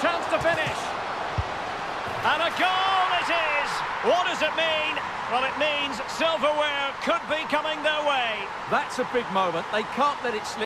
chance to finish. And a goal it is! What does it mean? Well, it means silverware could be coming their way. That's a big moment. They can't let it slip.